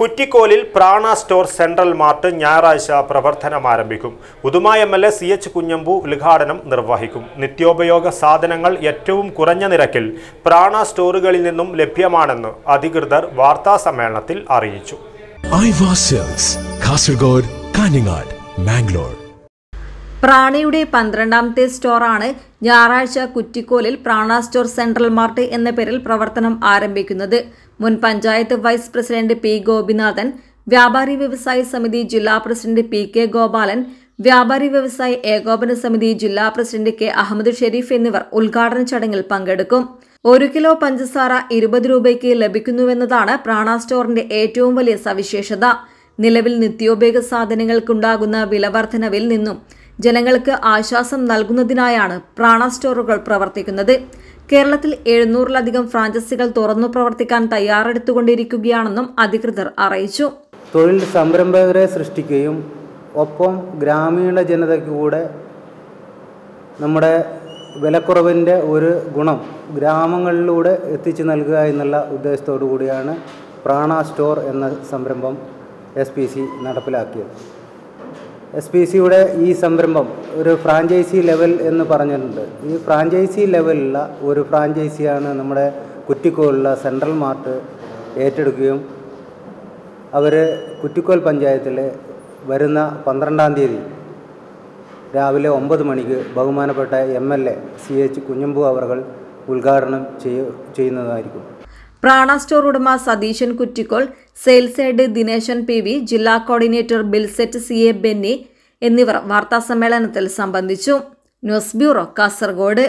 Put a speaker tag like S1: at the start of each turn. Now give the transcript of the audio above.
S1: കുറ്റിക്കോലിൽ പ്രാണ store central mart ഞായറാഴ്ച പ്രവർത്തനം ആരംഭിക്കും. Uduma M L A C H Kunhambu ഉദ്ഘാടനം നിർവഹിക്കും. നിത്യോപയോഗ സാധനങ്ങൾ ഏറ്റവും കുറഞ്ഞ നിരക്കിൽ പ്രാണ സ്റ്റോറുകളിൽ നിന്നും ലഭ്യമാണെന്ന് അധികൃതർ വാർത്താ സമ്മേളനത്തിൽ അറിയിച്ചു.
S2: കാസർഗോഡ് കാഞ്ഞങ്ങാട് മാംഗ്ലൂർ.
S3: പ്രാണിയുടെ പന്ത്രണ്ടാമത്തെ സ്റ്റോറാണ് ഞായറാഴ്ച കുറ്റിക്കോലിൽ പ്രാണ സ്റ്റോർ സെൻട്രൽ മാർട്ട് എന്ന പേരിൽ പ്രവർത്തനം ആരംഭിക്കുന്നത്. മുൻ panchayat vice president P Gopinathan വ്യാപാരി വ്യവസായി സമിതി ജില്ലാ പ്രസിഡന്റ് പി കെ ഗോപാലൻ വ്യാപാരി വ്യവസായി ഏകോപന സമിതി ജില്ലാ പ്രസിഡന്റ് കെ അഹമ്മദ് ഷെരീഫ് എന്നിവർ ഉദ്ഘാടന ചടങ്ങിൽ പങ്കെടുക്കും. ഒരു കിലോ പഞ്ചസാര ഇരുപത് രൂപയ്ക്ക് ലഭിക്കുന്നുവെന്നതാണ് പ്രാണ സ്റ്റോറിന്റെ ഏറ്റവും വലിയ സവിശേഷത. നിലവിൽ നിത്യോപയോഗ സാധനങ്ങൾക്കുണ്ടാകുന്ന വിലവർധനവിൽ നിന്നും ജനങ്ങൾക്ക് ആശ്വാസം നൽകുന്നതിനായാണ് പ്രാണ സ്റ്റോറുകൾ പ്രവർത്തിക്കുന്നത്. കേരളത്തിൽ എഴുന്നൂറിലധികം ഫ്രാഞ്ചൈസികൾ തുറന്നു പ്രവർത്തിക്കാൻ തയ്യാറെടുത്തുകൊണ്ടിരിക്കുകയാണെന്നും അധികൃതർ അറിയിച്ചു.
S4: തൊഴിൽ സംരംഭകരെ സൃഷ്ടിക്കുകയും ഒപ്പം ഗ്രാമീണ ജനതയ്ക്ക് കൂടെ നമ്മുടെ വിലക്കുറവിന്റെ ഒരു ഗുണം ഗ്രാമങ്ങളിലൂടെ എത്തിച്ചു നൽകുക എന്നുള്ള ഉദ്ദേശത്തോടു കൂടിയാണ് പ്രാണ സ്റ്റോർ എന്ന സംരംഭം എസ് നടപ്പിലാക്കിയത്. എസ് പി സിയുടെ ഈ സംരംഭം ഒരു ഫ്രാഞ്ചൈസി ലെവൽ എന്ന് പറഞ്ഞിട്ടുണ്ട്. ഈ ഫ്രാഞ്ചൈസി ലെവലുള്ള ഒരു ഫ്രാഞ്ചൈസിയാണ് നമ്മുടെ കുറ്റിക്കോലുള്ള സെൻട്രൽ മാർട്ട് ഏറ്റെടുക്കുകയും അവർ കുറ്റിക്കോൽ പഞ്ചായത്തിൽ വരുന്ന പന്ത്രണ്ടാം തീയതി രാവിലെ ഒമ്പത് മണിക്ക് ബഹുമാനപ്പെട്ട M L A C H Kunhambu അവർ ഉദ്ഘാടനം ചെയ്യുന്നതായിരിക്കും.
S3: പ്രാണ സ്റ്റോർ ഉടമ Satheesan Kuttikol sales head Dineshan P V ജില്ലാ കോർഡിനേറ്റർ ബിൽസെറ്റ് സി എ ബെന്നി എന്നിവർ വാർത്താസമ്മേളനത്തിൽ സംബന്ധിച്ചു. News bureau Kasaragod.